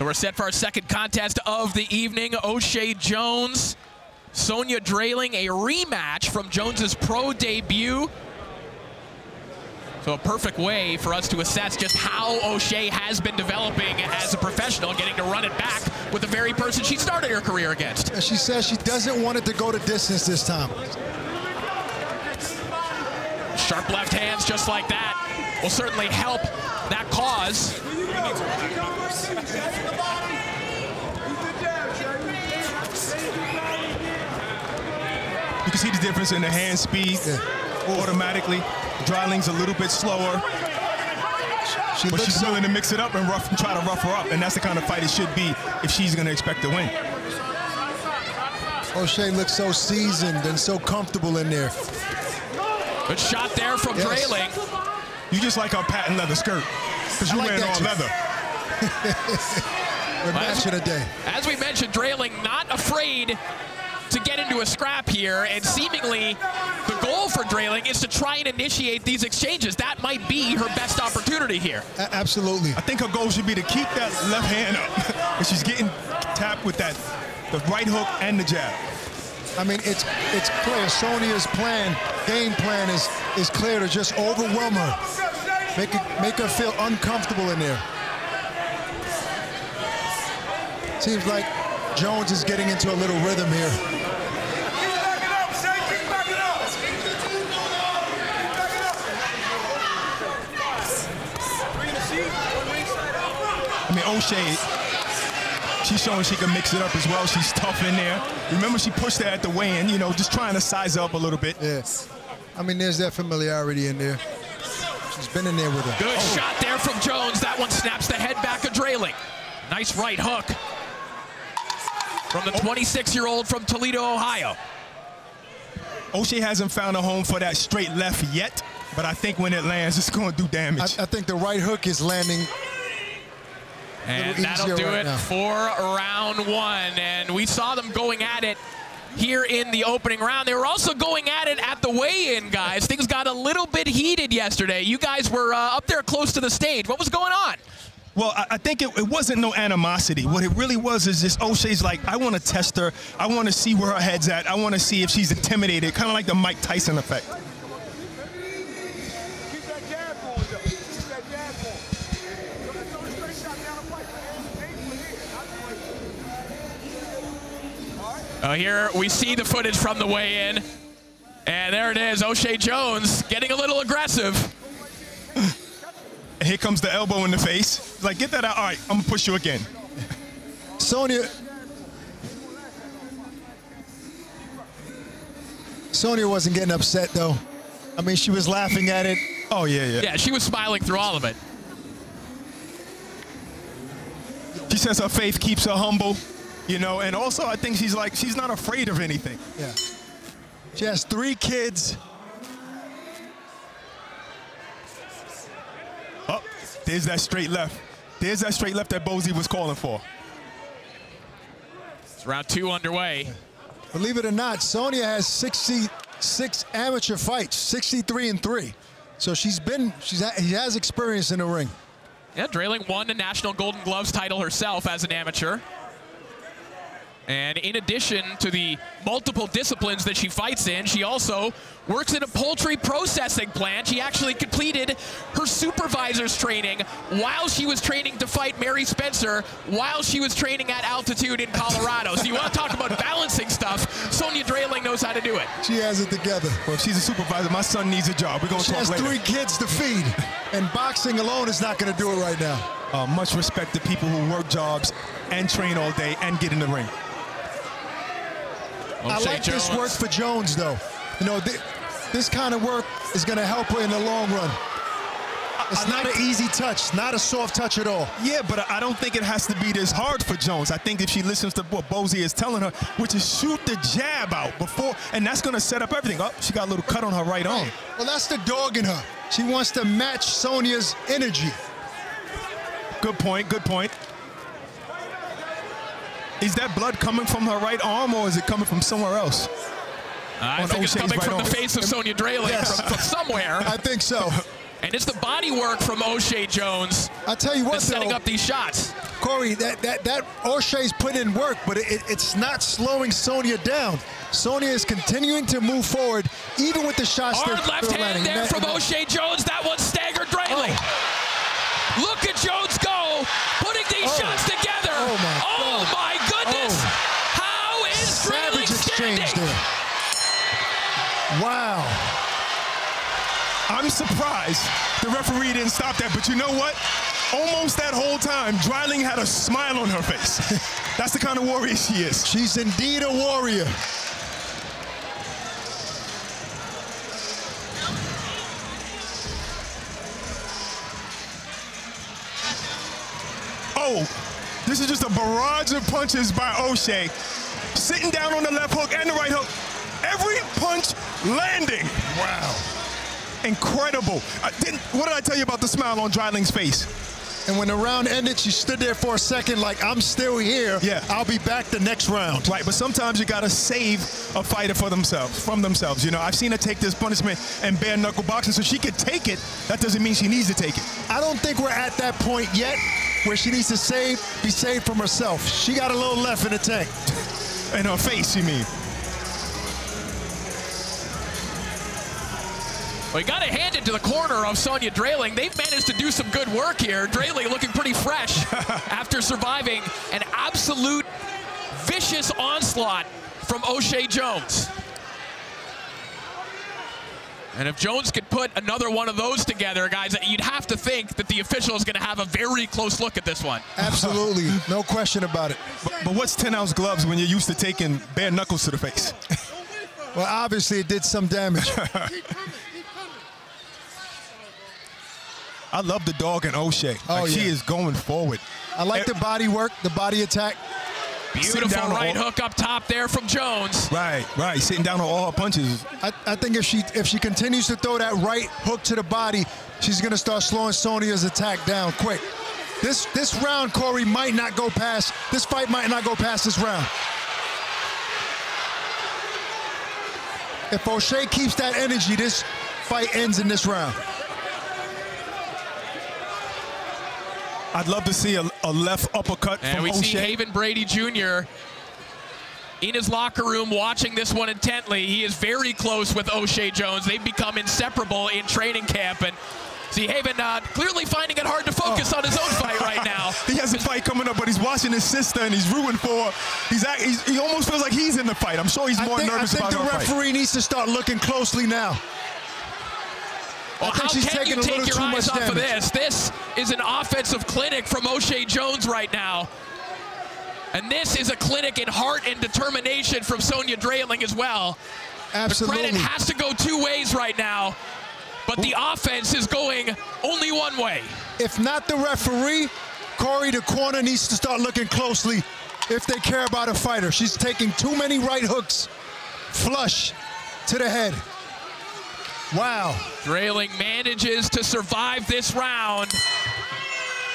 So we're set for our second contest of the evening. Oshae Jones, Sonya Dreiling, a rematch from Jones's pro debut. So a perfect way for us to assess just how Oshae has been developing as a professional, getting to run it back with the very person she started her career against. And she says she doesn't want it to go to distance this time. Sharp left hands just like that will certainly help that cause. You can see the difference in the hand speed automatically. Dreiling's a little bit slower. She but she's willing to mix it up and rough and try to rough her up, and that's the kind of fight it should be if she's going to expect to win. Oshae looks so seasoned and so comfortable in there. Good shot there from Yes. Dreiling. You just like our patent leather skirt because you're like wearing that all too. leather. We're matching a day. As we mentioned, Dreiling not afraid to get into a scrap here, and seemingly the goal for Dreiling is to try and initiate these exchanges. That might be her best opportunity here. A- absolutely. I think her goal should be to keep that left hand up. and she's getting tapped with that, the right hook and the jab. I mean, it's it's clear. Sonya's plan, game plan is is clear to just overwhelm her, make it, make her feel uncomfortable in there. Seems like Jones is getting into a little rhythm here. I mean, Oshae, she's showing she can mix it up as well. She's tough in there. Remember, she pushed her at the weigh-in, you know, just trying to size up a little bit. Yeah. I mean, there's that familiarity in there. She's been in there with her. Good oh. shot there from Jones. That one snaps the head back of Dreiling. Nice right hook from the 26-year-old from Toledo, Ohio. Oshae hasn't found a home for that straight left yet, but I think when it lands, it's going to do damage. I think the right hook is landing. And little that'll easier do right it now. for round one. And we saw them going at it here in the opening round. They were also going at it at the weigh-in, guys. Things got a little bit heated yesterday. You guys were uh, up there close to the stage. What was going on? Well, I, think it, it wasn't no animosity. What it really was is just Oshae's like, I want to test her. I want to see where her head's at. I want to see if she's intimidated, kind of like the Mike Tyson effect. Keep that jab going, though. Keep that jab going. Throw the straight shot down the pipe. Aim for here, Uh, here we see the footage from the weigh-in. And there it is, Oshae Jones getting a little aggressive. And here comes the elbow in the face. Like, get that out. All right, I'm going to push you again. Sonya. Sonya wasn't getting upset though. I mean, she was laughing at it. Oh, yeah, yeah. Yeah, she was smiling through all of it. She says her faith keeps her humble, you know, and also I think she's like, she's not afraid of anything. Yeah. She has three kids. Oh, there's that straight left. There's that straight left that Bozy was calling for. It's round two underway. Believe it or not, Sonya has 66 amateur fights, 63 and three. So she's been, she's she has experience in the ring. Yeah, Dreiling won the National Golden Gloves title herself as an amateur. And in addition to the multiple disciplines that she fights in, she also works in a poultry processing plant. She actually completed her supervisor's training while she was training to fight Mary Spencer while she was training at altitude in Colorado. so you want to talk about balancing stuff, Sonya Dreiling knows how to do it. She has it together. Well, she's a supervisor, my son needs a job. We're going to She talk has three kids to feed, and boxing alone is not going to do it right now. Uh, much respect to people who work jobs and train all day and get in the ring. I like this work for Jones, though. You know, thi- this kind of work is going to help her in the long run. It's not an easy touch, not a soft touch at all. Yeah, but I don't think it has to be this hard for Jones. I think if she listens to what Bozy is telling her, which is shoot the jab out before, and that's going to set up everything. Oh, she got a little cut on her right arm. Well, that's the dog in her. She wants to match Sonya's energy. Good point, good point. Is that blood coming from her right arm or is it coming from somewhere else? I on think it's coming right from the face of Sonya Dreiling Yes. from, from somewhere. I think so. And it's the body work from Oshae Jones I tell you what, that's setting though, up these shots. Corey, that that that Oshae's put in work, but it, it's not slowing Sonya down. Sonya is continuing to move forward, even with the shots Hard left hand landing. there that- from Oshae Jones. That one staggered Dreiling. Look oh at Jones go, putting these Oh. shots together. Oh, my Oh, God. my goodness. Oh. How is Dreiling Savage exchange standing? there. Wow. I'm surprised the referee didn't stop that, but you know what? Almost that whole time, Dreiling had a smile on her face. That's the kind of warrior she is. She's indeed a warrior. Oh, this is just a barrage of punches by Oshae. Sitting down on the left hook and the right hook. Every punch landing. Wow. Incredible. I didn't, what did I tell you about the smile on Dreiling's face? And when the round ended, she stood there for a second like, I'm still here. Yeah. I'll be back the next round. Right, but sometimes you gotta save a fighter for themselves, from themselves. You know, I've seen her take this punishment and bare knuckle boxing, so she could take it. That doesn't mean she needs to take it. I don't think we're at that point yet where she needs to save, be saved from herself. She got a little left in the tank. In her face, you mean? Well, you got to hand it to the corner of Sonya Dreiling. They've managed to do some good work here. Dreiling looking pretty fresh after surviving an absolute vicious onslaught from Oshae Jones. And if Jones could put another one of those together, guys, you'd have to think that the official is going to have a very close look at this one. Absolutely. no question about it. But, but what's 10 ounce gloves when you're used to taking bare knuckles to the face? Well, obviously, it did some damage. I love the dog and Oshae. Oh, like, She yeah. is going forward. I like the body work, the body attack. Beautiful down right all- hook up top there from Jones. Right, right. Sitting down on all her punches. I, I think if she if she continues to throw that right hook to the body, she's going to start slowing Sonya's attack down quick. This this round, Corey, might not go past. This fight might not go past this round. If Oshae keeps that energy, this fight ends in this round. I'd love to see a, a left uppercut And from we see Haven Brady Jr. in his locker room watching this one intently. He is very close with Oshae Jones. They've become inseparable in training camp. And see Haven uh, clearly finding it hard to focus on his own fight right now. He has a fight coming up, but he's watching his sister and he's rooting for. He's, act, he's he almost feels like he's in the fight. I'm sure he's more think, I nervous think about the her fight. referee needs to start looking closely now. Oh, well, think how she's can you take little your too eyes much off of this? This is an offensive clinic from Oshae Jones right now. And this is a clinic in heart and determination from Sonya Dreiling as well. Absolutely. The credit has to go two ways right now, but the offense is going only one way. if not the referee, Corey, the corner needs to start looking closely if they care about a fighter. She's taking too many right hooks, flush to the head. Wow. Dreiling manages to survive this round.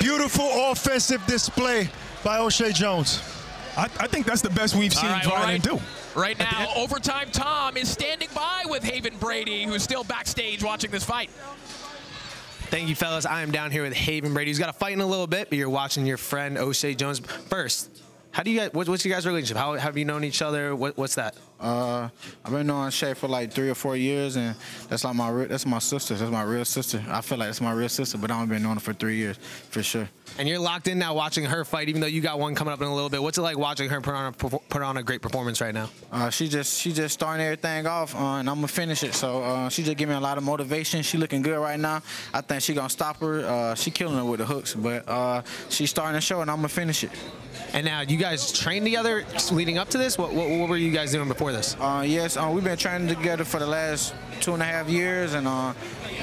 Beautiful offensive display by Oshae Jones. I, I think that's the best we've seen All right, well, Dryden right, do. right now, overtime Tom is standing by with Haven Brady, who's still backstage watching this fight. Thank you, fellas. I am down here with Haven Brady. He's got to fight in a little bit, but you're watching your friend Oshae Jones. First, how do you guys? What's your guys' relationship? How have you known each other? What, what's that? Uh, I've been knowing Shay for like three or four years, and that's like my re- that's my sister. That's my real sister. I feel like that's my real sister, but I've only been knowing her for three years, for sure. And you're locked in now, watching her fight, even though you got one coming up in a little bit. What's it like watching her put on a put on a great performance right now? Uh, she just she just starting everything off, uh, and I'm gonna finish it. So uh, she just giving me a lot of motivation. She looking good right now. I think she gonna stop her. Uh, she killing her with the hooks, but uh, she's starting to show, and I'm gonna finish it. And now, you guys trained together leading up to this. What, what, what were you guys doing before this? Uh, yes, uh, we've been training together for the last two and a half years, and uh,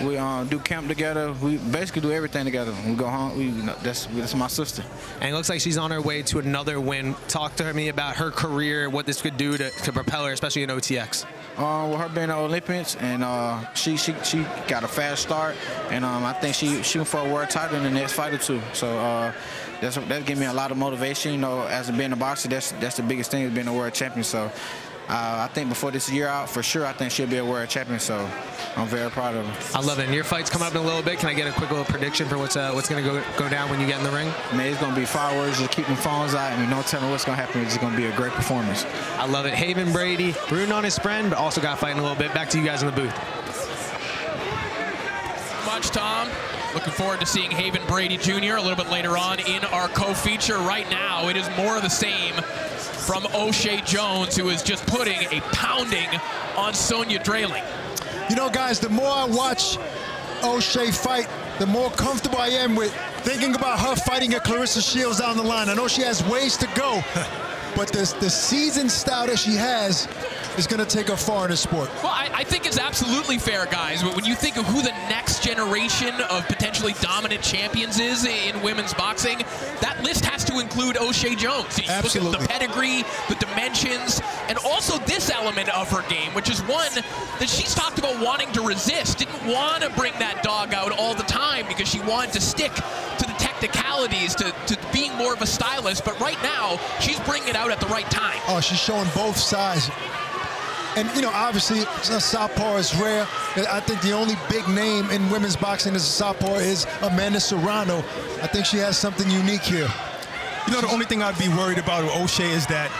we uh, do camp together. We basically do everything together. We go home. We, that's that's my sister. And it looks like she's on her way to another win. Talk to me about her career, what this could do to, to propel her, especially in OTX. Uh, with her being an Olympians, and uh, she she she got a fast start, and um, I think she shooting for a world title in the next fight or two. So uh, that's that gave me a lot of motivation. You know, as being a boxer, that's that's the biggest thing is being a world champion. So uh, I think before this year out, for sure, I think she'll be a world champion. So I'm very proud of her. I love it. And your fight's coming up in a little bit. Can I get a quick little prediction for what's uh, what's going to go go down when you get in the ring? Man, it's gonna be fireworks. Just keep them phones out, and no telling what's gonna happen. It's just gonna be a great performance. I love it. Haven Brady, Bruno on his friend, but also got fighting a little bit. Back to you guys in the booth. much, Tom. Looking forward to seeing Haven Brady Jr. a little bit later on in our co-feature. Right now, it is more of the same from Oshae Jones, who is just putting a pounding on Sonya Dreiling. You know, guys, the more I watch Oshae fight, the more comfortable I am with thinking about her fighting at Claressa Shields down the line. I know she has ways to go, but the, the seasoned style that she has is going to take her far in the sport. Well, I, I think it's absolutely fair, guys. But when you think of who the next generation of potentially dominant champions is in women's boxing, that list has to include Oshae Jones. You Absolutely. the pedigree, the dimensions, and also this element of her game, which is one that she's talked about wanting to resist. Didn't want to bring that dog out all the time because she wanted to stick to technicalities, to, to being more of a stylist. But right now, she's bringing it out at the right time. Oh, she's showing both sides. And, you know, obviously, a southpaw is rare. I think the only big name in women's boxing as a southpaw is Amanda Serrano. I think she has something unique here. You know, the only thing I'd be worried about with Oshae is that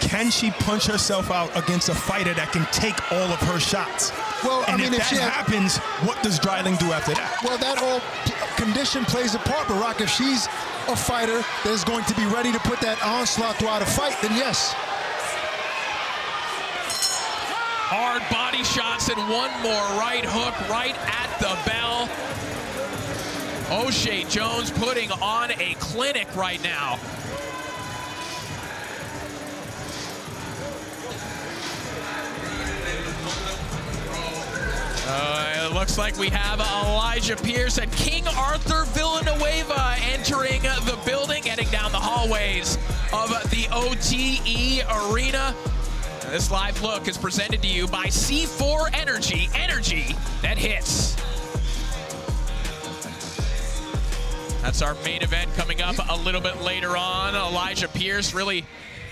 can she punch herself out against a fighter that can take all of her shots? Well, I mean, if, if she that had- happens, what does Dreiling do after that? Well, that whole condition plays a part, Barack. If she's a fighter that is going to be ready to put that onslaught throughout a fight, then yes. Hard body shots and one more right hook right at the bell. Oshae Jones putting on a clinic right now. Looks like we have Elijah Pierce and King Arthur Villanueva entering the building, heading down the hallways of the OTE Arena. This live look is presented to you by C4 Energy, energy that hits. That's our main event coming up a little bit later on. Elijah Pierce really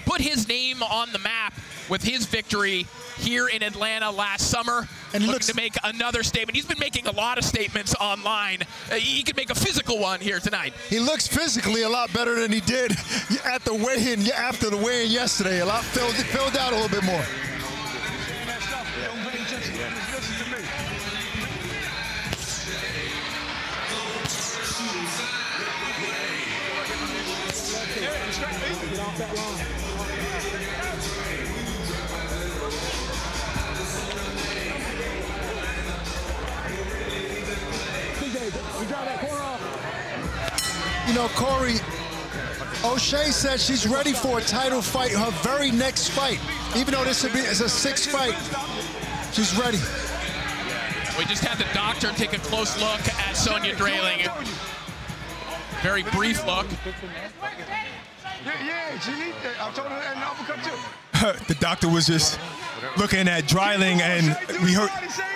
put his name on the map with his victory here in Atlanta last summer. And looking looks- to make another statement. He's been making a lot of statements online. Uh, he could make a physical one here tonight. He looks physically a lot better than he did at the weigh-in after the weigh-in yesterday. A lot filled, filled out a little bit more. Don't pay attention. Just listen to me. Yeah, Get off that line. CJ, you drive that corner off. You know, Corey, Oshae says she's ready for a title fight, her very next fight. Even though this would be is a sixth fight, she's ready. We just had the doctor take a close look at Sonya Dreiling. Very brief look. Yeah, yeah, she needs that. I told her that in the uppercut too. the doctor was just looking at Dreiling, and we heard Same thing.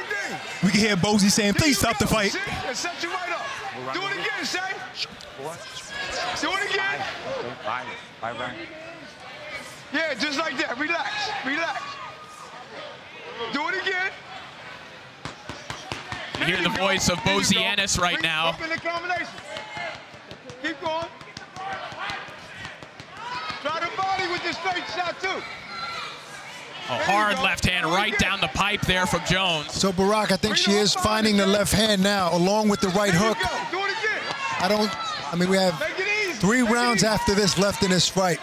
We can hear Bozy saying, "Please you stop the fight." See? It set you right up. Do it again, Shay. Do it again. Bye. Bye bye. Yeah, just like that. Relax. Relax. Do it again. You hear the voice of There you Bozy. Ennis right now. Up the combination. Keep going. Try the body with this straight shot too. A hard left hand right down the pipe there from Jones. So Barack, I think she is finding the left hand now, along with the right hook. go. Do it again. I don't. I mean, we have Make it easy. three rounds after this left in this fight.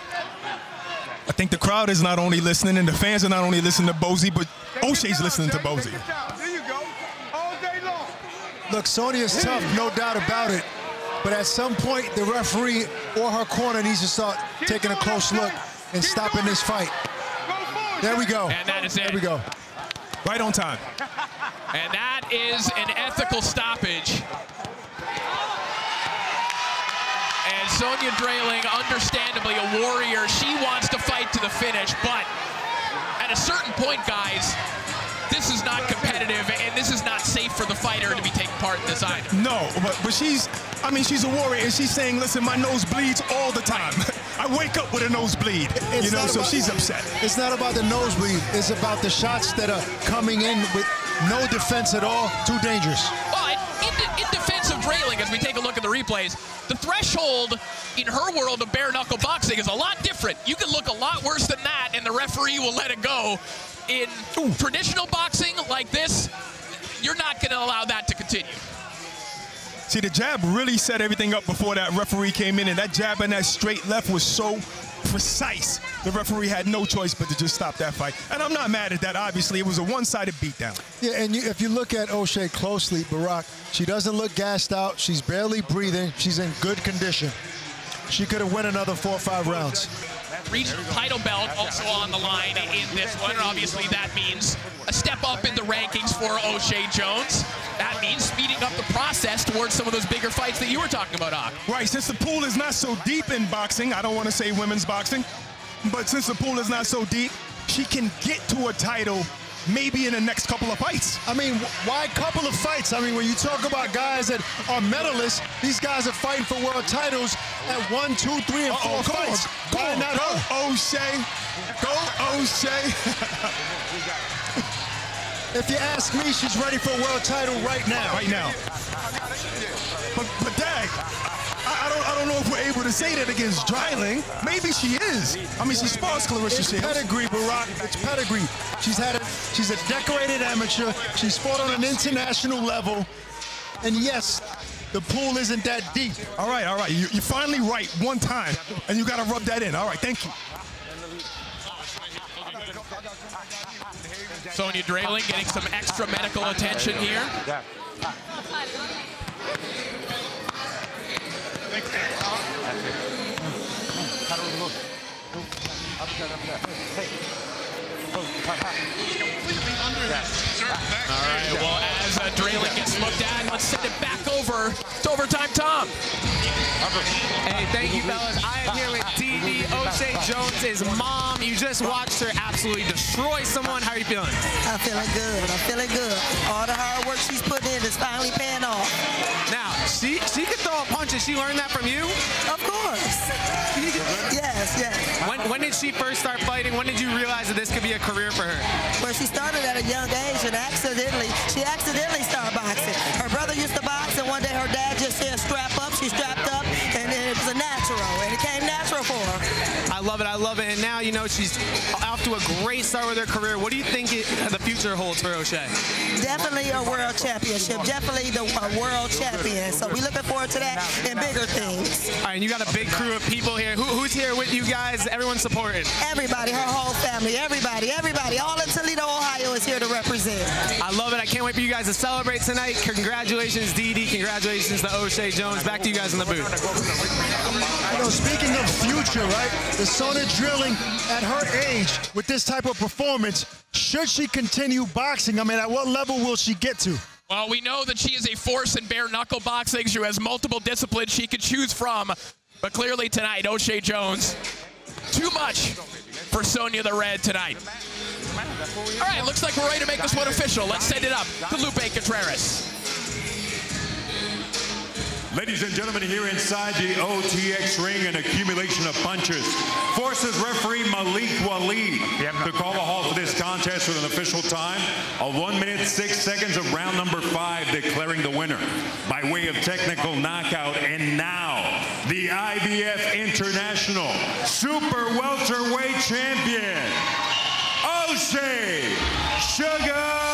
I think the crowd is not only listening, and the fans are not only listening to Bozy, but Take your Oshae's listening to Shay. Bozy. Take your time. There you go. All day long. Look, Sonya's tough, no doubt about it. But at some point, the referee or her corner needs to start taking a close look and stopping this fight. There we go. And that is There it. we go. Right on time. And that is an ethical stoppage. And Sonya Dreiling, understandably a warrior, she wants to fight to the finish, but at a certain point, guys, this is not competitive and this is not safe for the fighter to be taking part in this either. No, but but she's, I mean, she's a warrior, and she's saying, listen, my nose bleeds all the time. I wake up with a nosebleed. It's you know, so about- she's upset. It's not about the nosebleed. It's about the shots that are coming in with no defense at all. Too dangerous. Well, in, in, in defense of Dreiling, as we take a look at the replays, the threshold in her world of bare knuckle boxing is a lot different. You can look a lot worse than that, and the referee will let it go. In traditional boxing like this, you're not going to allow that to continue. See, the jab really set everything up before that referee came in, and that jab and that straight left was so precise. The referee had no choice but to just stop that fight. And I'm not mad at that, obviously. It was a one-sided beatdown. Yeah, and you, if you look at Oshae closely, Barack, she doesn't look gassed out. She's barely breathing. She's in good condition. She could have won another four or five rounds. Regional title belt also on the line in this one. And obviously, that means a step up in the rankings for Oshae Jones. That means speeding up the process towards some of those bigger fights that you were talking about, Ak. Right, since the pool is not so deep in boxing, I don't want to say women's boxing, but since the pool is not so deep, she can get to a title maybe in the next couple of fights. I mean, wh- why couple of fights? I mean, when you talk about guys that are medalists, these guys are fighting for world titles at one, two, three, and four Uh-oh, go on, fights. go Why on, not go her? Oshae, go Oshae. If you ask me, she's ready for a world title right now. right now. But, but Dag, I, I don't, I don't know if we're able to say that against Dreiling. Maybe she is. I mean, she spars Claressa Shields. pedigree, Barack. It's pedigree. She's had a, she's a decorated amateur. She's fought on an international level. And yes, the pool isn't that deep. All right, all right. You, you're finally right one time, and you got to rub that in. All right, thank you. Sonya Dreiling getting some extra medical attention here. All right, well, as uh, Dreiling gets looked at, let's send it back over to Overtime Tom. Hey, thank you, fellas. I am here with DD Oshae Jones' mom. You just watched her absolutely destroy someone. How are you feeling? I'm feeling good. I'm feeling good. All the hard work she's put in is finally paying off. Now, she she could throw a punch. Did she learn that from you? Of course. yes, yes. When when did she first start fighting? When did you realize that this could be a career for her? Well, she started at a young age and accidentally, she accidentally started boxing. Her brother used to box, and one day her dad just said, strap up. She strapped up, and it was a natural, and it came natural for her. I love it. I love it. And now you know she's off to a great start with her career. What do you think it, the future holds for Oshae? Definitely a world championship. Definitely the a world champion. So we're looking forward to that and bigger things. All right, and you got a big crew of people here. Who, who's here with you guys? Everyone supporting. Everybody, her whole family, everybody, everybody, all in Toledo, Ohio is here to represent. I love it. I can't wait for you guys to celebrate tonight. Congratulations, DD. Congratulations to Oshae Jones. Back to you guys in the booth. You know, speaking of future, right? The Sonya Dreiling at her age with this type of performance, should she continue boxing? I mean, at what level will she get to? Well, we know that she is a force in bare knuckle boxing. She has multiple disciplines she could choose from. But clearly tonight, Oshae Jones, too much for Sonya the Red tonight. All right, looks like we're ready to make this one official. Let's send it up to Lupe Contreras. Ladies and gentlemen, here inside the OTX ring, an accumulation of punches forces referee Malik Waleed to call a halt to this contest with an official time of one minute, six seconds of round number five, declaring the winner by way of technical knockout. And now, the IBF International Super Welterweight Champion, Oshae Sugar